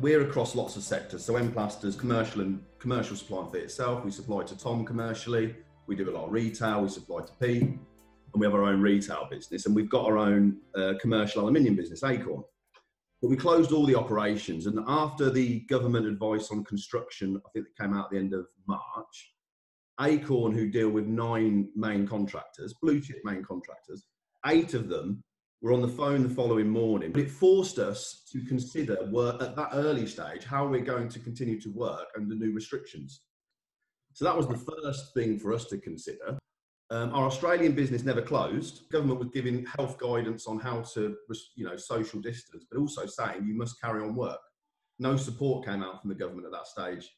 we're across lots of sectors. So Emplas does commercial and commercial supply for itself. We supply to Tom commercially. We do a lot of retail. We supply to Pete, and we have our own retail business, and we've got our own uh, commercial aluminium business, Acorn. But we closed all the operations, and after the government advice on construction, I think that came out at the end of March, Acorn, who deal with nine main contractors, blue chip main contractors, eight of them were on the phone the following morning. But it forced us to consider work at that early stage how we're going to continue to work under new restrictions. So that was the first thing for us to consider. Um, our Australian business never closed. Government was giving health guidance on how to, you know, social distance, but also saying you must carry on work. No support came out from the government at that stage.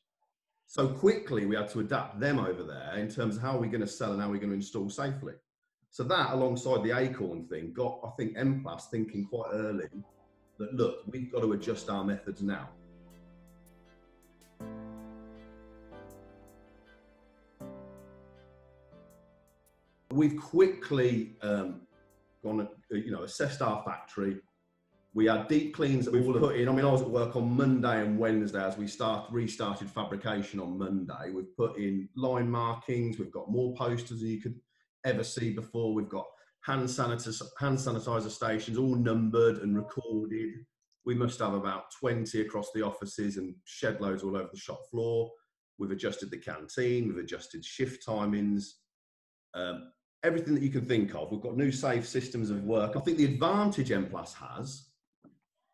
So quickly we had to adapt them over there in terms of how are we're going to sell and how we're going to install safely. So that, alongside the Acorn thing, got I think Emplas thinking quite early that look, we've got to adjust our methods now. We've quickly um, gone, uh, you know, assessed our factory. We had deep cleans that we've put in. I mean, I was at work on Monday and Wednesday as we start restarted fabrication on Monday. We've put in line markings. We've got more posters than you could ever see before. We've got hand sanitizer, hand sanitizer stations all numbered and recorded. We must have about 20 across the offices and shed loads all over the shop floor. We've adjusted the canteen. We've adjusted shift timings. Um, everything that you can think of. We've got new safe systems of work. I think the advantage Emplas has,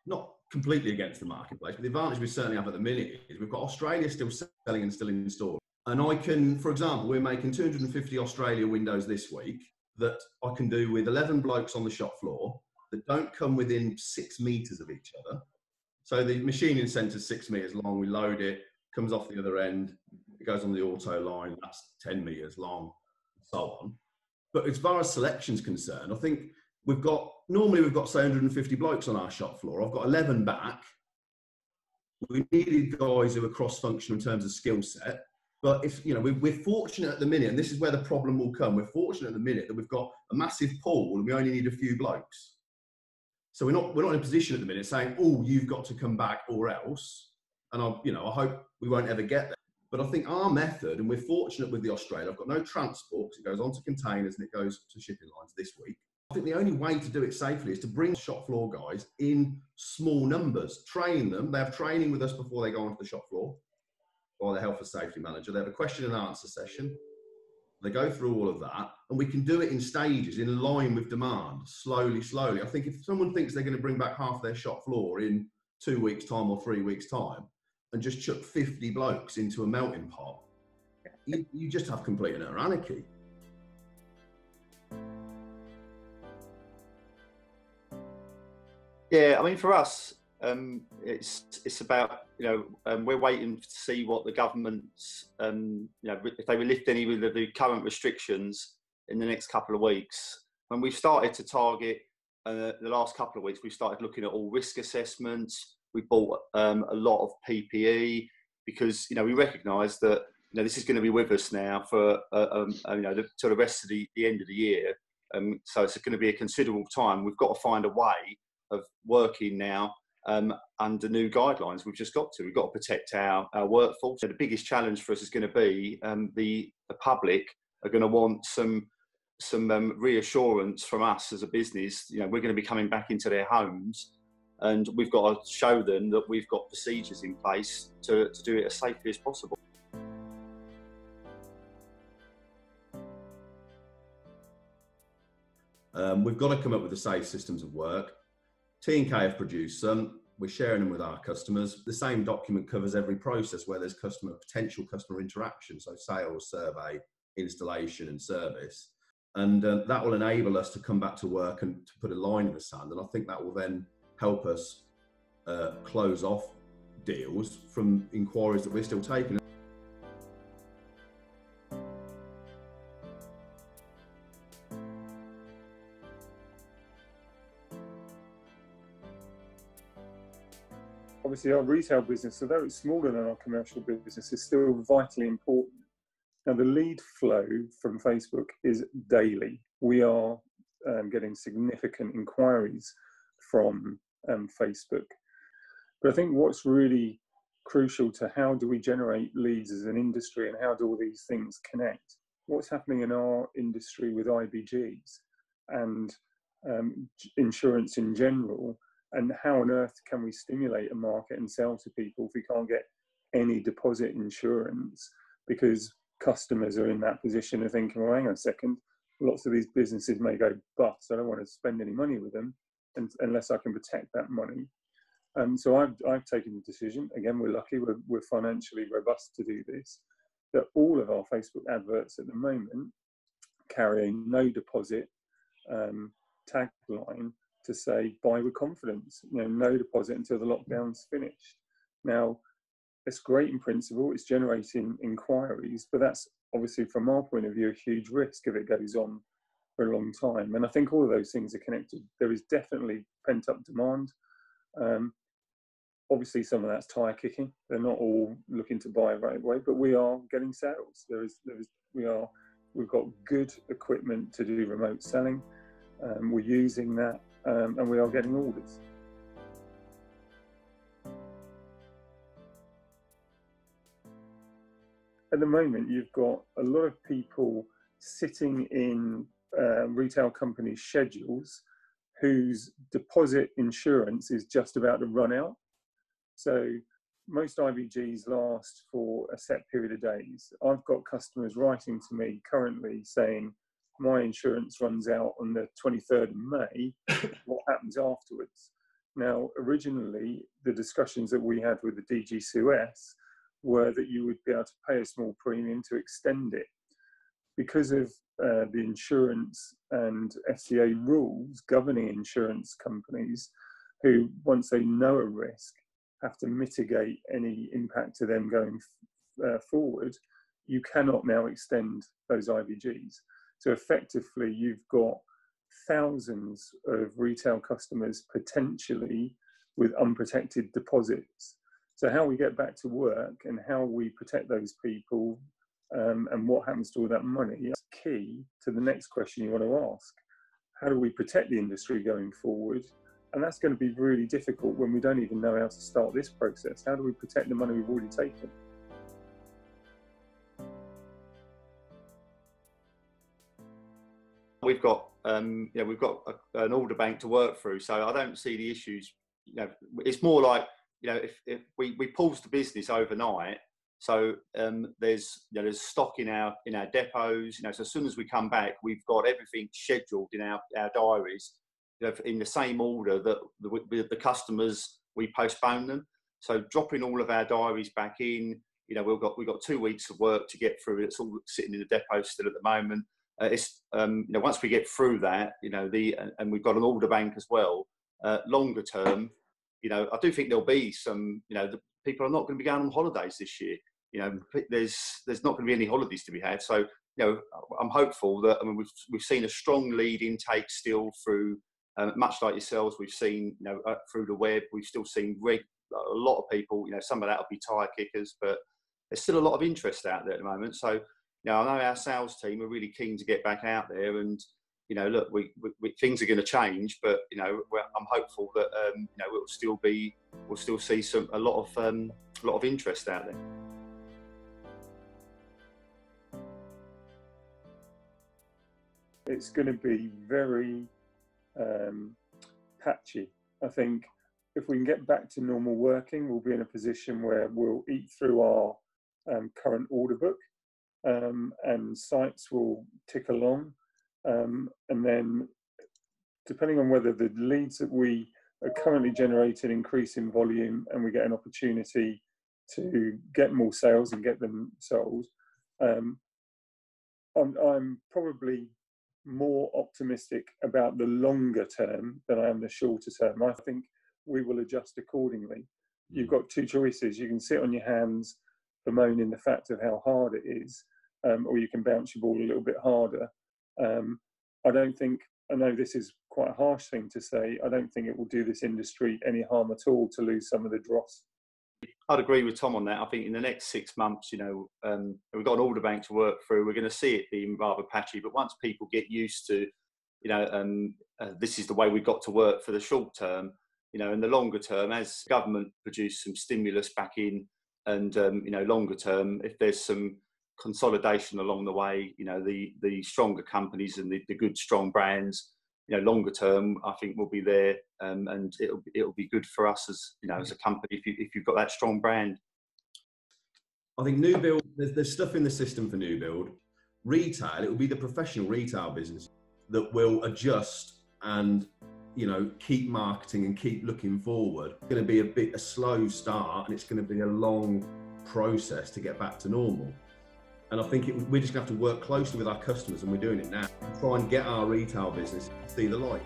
not completely against the marketplace, but the advantage we certainly have at the minute is we've got Australia still selling and still in store. And I can, for example, we're making 250 Australia windows this week that I can do with 11 blokes on the shop floor that don't come within six meters of each other. So the machining is six meters long. We load it, comes off the other end, it goes on the auto line. That's 10 meters long, so on. But as far as selection's concerned, I think we've got normally we've got say 150 blokes on our shop floor. I've got 11 back. We needed guys who are cross-functional in terms of skill set. But if you know, we're, we're fortunate at the minute, and this is where the problem will come. We're fortunate at the minute that we've got a massive pool, and we only need a few blokes. So we're not we're not in a position at the minute saying, "Oh, you've got to come back or else." And I, you know, I hope we won't ever get there. But I think our method, and we're fortunate with the Australia, I've got no transport because it goes onto containers and it goes to shipping lines this week. I think the only way to do it safely is to bring shop floor guys in small numbers, train them. They have training with us before they go onto the shop floor by the health and safety manager. They have a question and answer session. They go through all of that, and we can do it in stages, in line with demand, slowly, slowly. I think if someone thinks they're going to bring back half their shop floor in two weeks' time or three weeks' time, and just chuck 50 blokes into a melting pot, you, you just have complete and utter anarchy. Yeah, I mean, for us, um, it's it's about you know um, we're waiting to see what the government's um, you know if they will lift any of the current restrictions in the next couple of weeks. When we've started to target uh, the last couple of weeks, we've started looking at all risk assessments, we bought um, a lot of PPE because you know we recognise that you know this is going to be with us now for uh, um, uh, you know the, to the rest of the, the end of the year. Um, so it's going to be a considerable time. We've got to find a way of working now um, under new guidelines. We've just got to. We've got to protect our, our workforce. So the biggest challenge for us is going to be um, the the public are going to want some some um, reassurance from us as a business. You know, we're going to be coming back into their homes and we've got to show them that we've got procedures in place to, to do it as safely as possible. Um, we've got to come up with the safe systems of work. T&K have produced some. We're sharing them with our customers. The same document covers every process where there's customer potential customer interaction, so sales, survey, installation, and service. And uh, that will enable us to come back to work and to put a line in the sand. And I think that will then help us uh, close off deals from inquiries that we're still taking. Obviously, our retail business, although it's smaller than our commercial business, is still vitally important. Now, the lead flow from Facebook is daily. We are um, getting significant inquiries from um, Facebook. But I think what's really crucial to how do we generate leads as an industry and how do all these things connect? What's happening in our industry with IBGs and um, insurance in general, and how on earth can we stimulate a market and sell to people if we can't get any deposit insurance? Because customers are in that position of thinking, well, hang on a second, lots of these businesses may go bust. I don't want to spend any money with them unless I can protect that money. Um, so I've, I've taken the decision, again, we're lucky, we're, we're financially robust to do this, that all of our Facebook adverts at the moment carry a no deposit um, tagline to say buy with confidence, you know, no deposit until the lockdown's finished. Now, it's great in principle, it's generating inquiries, but that's obviously from our point of view a huge risk if it goes on for a long time. And I think all of those things are connected. There is definitely pent up demand. Um, obviously, some of that's tire kicking. They're not all looking to buy right away, but we are getting sales. There is, there is, we are, we've got good equipment to do remote selling. Um, we're using that, um, and we are getting orders. At the moment, you've got a lot of people sitting in uh, retail companies' schedules whose deposit insurance is just about to run out. So most IBGs last for a set period of days. I've got customers writing to me currently saying, my insurance runs out on the 23rd of May. what happens afterwards? Now, originally, the discussions that we had with the DG Suez were that you would be able to pay a small premium to extend it. Because of uh, the insurance and FCA rules governing insurance companies, who, once they know a risk, have to mitigate any impact to them going uh, forward, you cannot now extend those IBGs. So effectively, you've got thousands of retail customers potentially with unprotected deposits. So how we get back to work and how we protect those people um, and what happens to all that money is key to the next question you want to ask. How do we protect the industry going forward? And that's going to be really difficult when we don't even know how to start this process. How do we protect the money we've already taken? We've got, um, you know, we've got a, an order bank to work through, so I don't see the issues. You know, it's more like, you know, if, if we, we pause the business overnight, so um, there's you know, there's stock in our in our depots. You know, so as soon as we come back, we've got everything scheduled in our, our diaries, you know, in the same order that the, the customers we postpone them. So dropping all of our diaries back in, you know, we've got we've got two weeks of work to get through. It's all sitting in the depot still at the moment. Uh, it's um, you know once we get through that, you know the and we've got an order bank as well. Uh, longer term, you know, I do think there'll be some. You know, the people are not going to be going on holidays this year you know, there's there's not going to be any holidays to be had. So, you know, I'm hopeful that I mean we've we've seen a strong lead intake still through, um, much like yourselves. We've seen you know uh, through the web. We've still seen reg- a lot of people. You know, some of that will be tire kickers, but there's still a lot of interest out there at the moment. So, you know, I know our sales team are really keen to get back out there and. You know, look, we, we, things are going to change, but you know, I'm hopeful that um, you know we'll still be, we'll still see some a lot of um, a lot of interest out there. it's going to be very um, patchy. I think if we can get back to normal working, we'll be in a position where we'll eat through our um, current order book um, and sites will tick along. Um, and then, depending on whether the leads that we are currently generating increase in volume and we get an opportunity to get more sales and get them sold, um, I'm, I'm probably more optimistic about the longer term than I am the shorter term. I think we will adjust accordingly. You've mm. got two choices. You can sit on your hands, bemoaning the fact of how hard it is, um, or you can bounce your ball a little bit harder. Um, I don't think, I know this is quite a harsh thing to say, I don't think it will do this industry any harm at all to lose some of the dross I'd agree with Tom on that. I think in the next six months, you know, um, we've got an order bank to work through. We're going to see it being rather patchy, but once people get used to, you know, um, uh, this is the way we've got to work for the short term, you know, in the longer term, as government produce some stimulus back in, and um, you know, longer term, if there's some consolidation along the way, you know, the the stronger companies and the, the good strong brands, you know, longer term, I think will be there, um, and it'll it'll be good for us as you know as a company if you if you've got that strong brand. I think new build, there's, there's stuff in the system for new build. Retail, it will be the professional retail business that will adjust and you know keep marketing and keep looking forward. It's going to be a bit a slow start, and it's going to be a long process to get back to normal. And I think it, we're just going to have to work closely with our customers, and we're doing it now. Try and get our retail business to see the light.